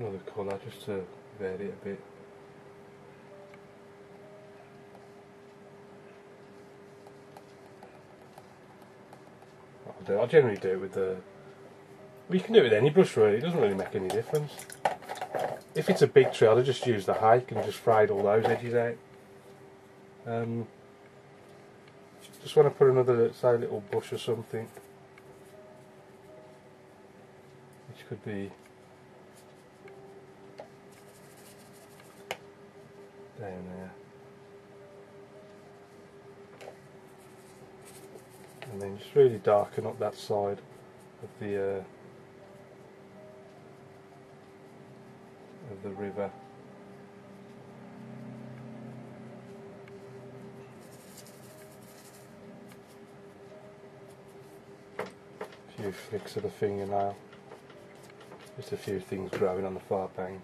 another colour just to vary it a bit. I'll do. I generally do it with the. Well, you can do it with any brush really. It doesn't really make any difference. If it's a big tree, I'll just use the hake and just fade all those edges out. Um, just want to put another, say, little bush or something, which could be down there. And then just really darken up that side of the uh, of the river. A few flicks of the fingernail. Just a few things growing on the far bank.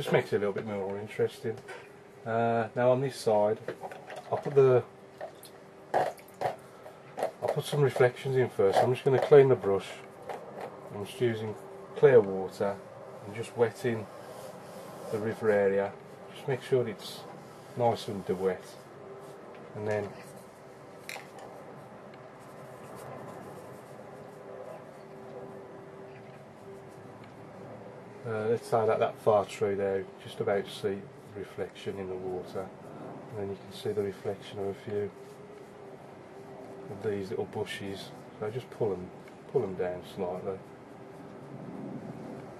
Just makes it a little bit more interesting. Uh, now on this side, I'll put the I'll put some reflections in first. I'm just going to clean the brush. I'm just using clear water and just wetting the river area. Just make sure it's nice and wet, and then Uh, let's say that that far tree there, just about to see reflection in the water, and then you can see the reflection of a few of these little bushes. So just pull them, pull them down slightly,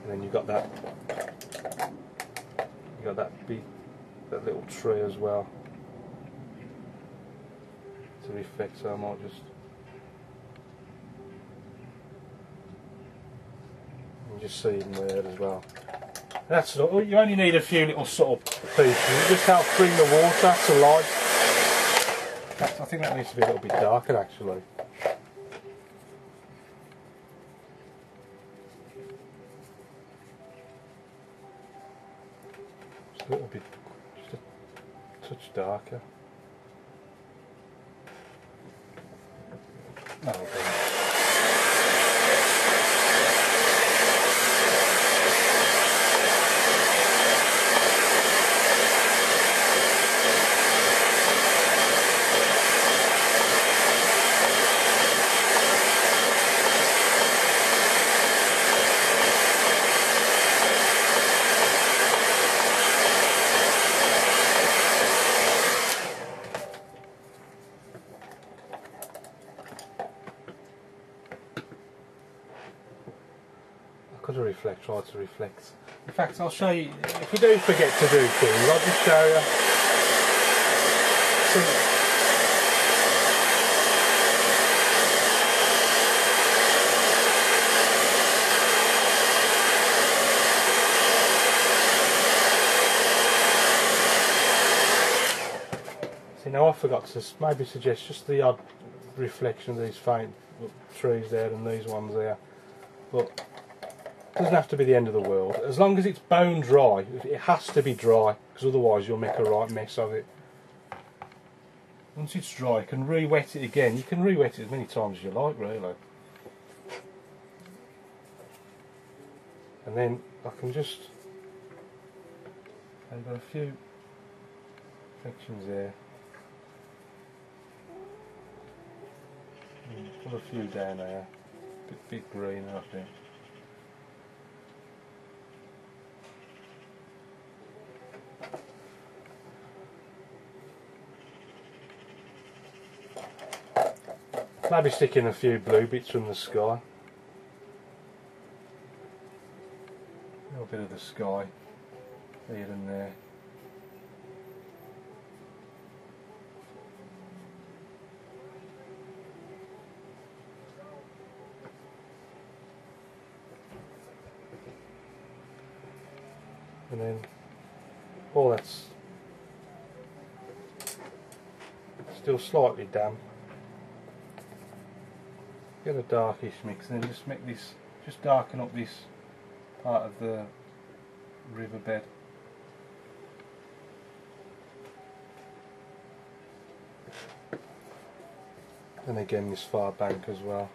and then you've got that, you got that big, that little tree as well to reflect. So I might just. Just see them there as well. That's all. You only need a few little sort of pieces. It just help bring the water to life. That's, I think that needs to be a little bit darker actually. Just a little bit, just a touch darker. Oh, okay. I tried to reflect. In fact, I'll show you, if you do forget to do things, I'll just show you. See now I forgot to maybe suggest just the odd reflection of these faint trees there and these ones there. But doesn't have to be the end of the world. As long as it's bone dry, it has to be dry, because otherwise you'll make a right mess of it. Once it's dry, you can re-wet it again. You can re-wet it as many times as you like, really. And then I can just... I've got a few sections there. Put a few down there. Bit, bit green, I think. Maybe stick in a few blue bits from the sky. A little bit of the sky here and there. And then all that's still slightly damp get a darkish mix and then just make this just darken up this part of the riverbed. And again this far bank as well.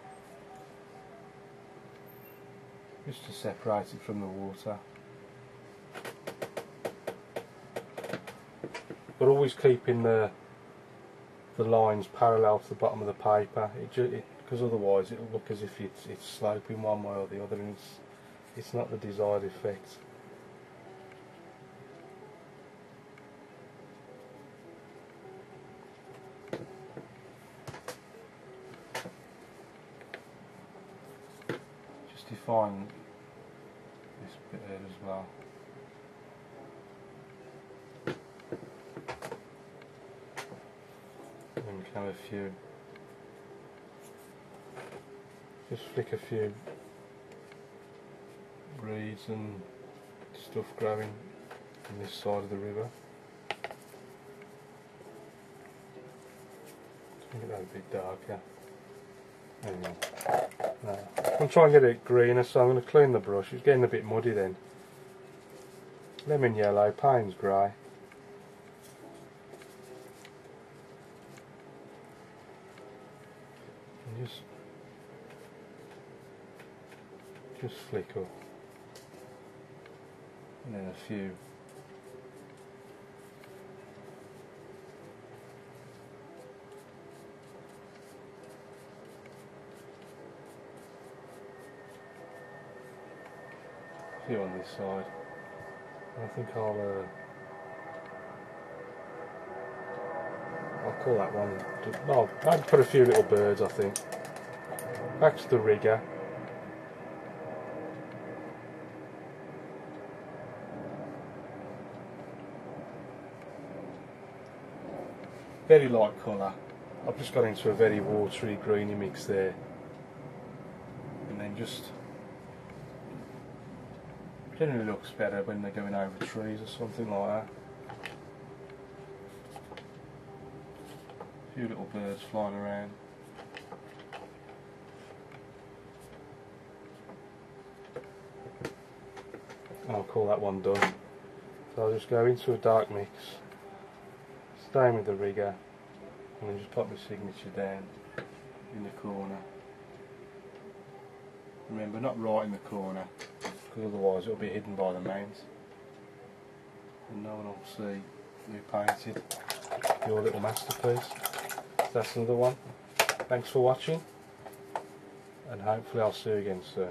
Just to separate it from the water. But always keeping the the lines parallel to the bottom of the paper, it because otherwise it'll look as if it's it's sloping one way or the other, and it's it's not the desired effect. Just define this bit here as well. And we can have a few, just flick a few reeds and stuff growing on this side of the river. Make that a bit darker. I'm trying to get it greener, so I'm going to clean the brush. It's getting a bit muddy then. Lemon yellow, Payne's grey. Just just flick up. And then a few. A few on this side. I think I'll uh, I'll call that one no, I'd put a few little birds I think. Back to the rigger very light colour. I've just got into a very watery greeny mix there. And then just generally looks better when they're going over trees or something like that. A few little birds flying around. I'll call that one done. So I'll just go into a dark mix staying with the rigger and then just pop my signature down in the corner. Remember not right in the corner because otherwise it'll be hidden by the mounts and no one will see you painted your little masterpiece. That's another one. Thanks for watching and hopefully I'll see you again soon.